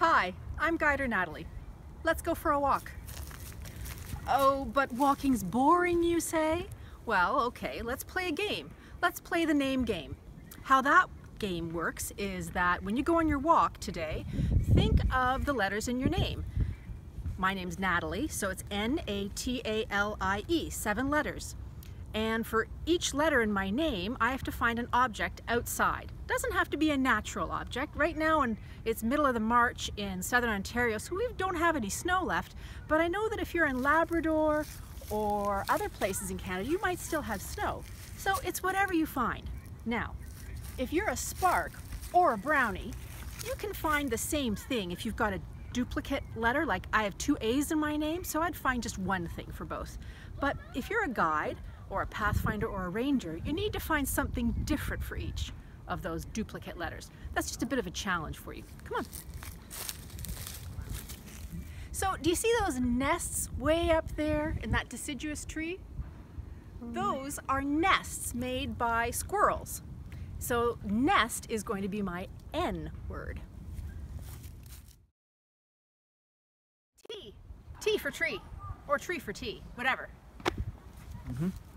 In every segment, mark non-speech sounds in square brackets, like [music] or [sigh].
Hi, I'm Guider Natalie. Let's go for a walk. Oh, but walking's boring, you say? Well, okay, let's play a game. Let's play the name game. How that game works is that when you go on your walk today, think of the letters in your name. My name's Natalie, so it's N-A-T-A-L-I-E, seven letters. And for each letter in my name, I have to find an object outside. Doesn't have to be a natural object. Right now, and it's middle of the March in southern Ontario, so we don't have any snow left. But I know that if you're in Labrador or other places in Canada, you might still have snow. So it's whatever you find. Now, if you're a spark or a brownie, you can find the same thing if you've got a duplicate letter, like I have two A's in my name, so I'd find just one thing for both. But if you're a guide, or a pathfinder or a ranger, you need to find something different for each of those duplicate letters. That's just a bit of a challenge for you. Come on. So do you see those nests way up there in that deciduous tree? Those are nests made by squirrels. So nest is going to be my N word. T. T for tree. Or tree for tea. Whatever. Mm -hmm.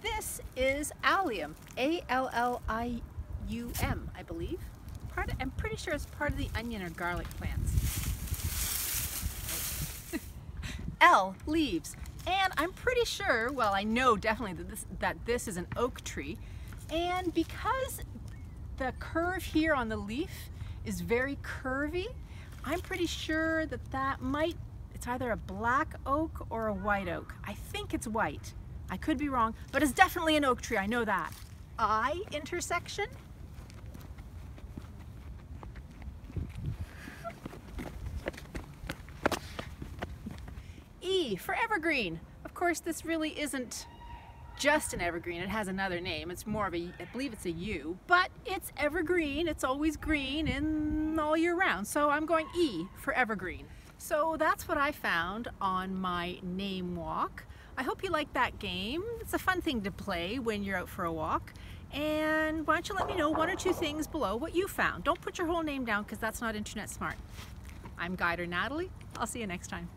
This is allium, A-L-L-I-U-M, I believe. Part of, I'm pretty sure it's part of the onion or garlic plants. [laughs] L, leaves. And I'm pretty sure, well, I know definitely that this, that this is an oak tree. And because the curve here on the leaf is very curvy, I'm pretty sure that that might, it's either a black oak or a white oak. I think it's white. I could be wrong, but it's definitely an oak tree, I know that. I intersection. E for evergreen. Of course, this really isn't just an evergreen. It has another name. It's more of a, I believe it's a yew, but it's evergreen. It's always green and all year round. So I'm going E for evergreen. So that's what I found on my name walk. I hope you like that game. It's a fun thing to play when you're out for a walk. And why don't you let me know one or two things below what you found. Don't put your whole name down because that's not internet smart. I'm Guider Natalie. I'll see you next time.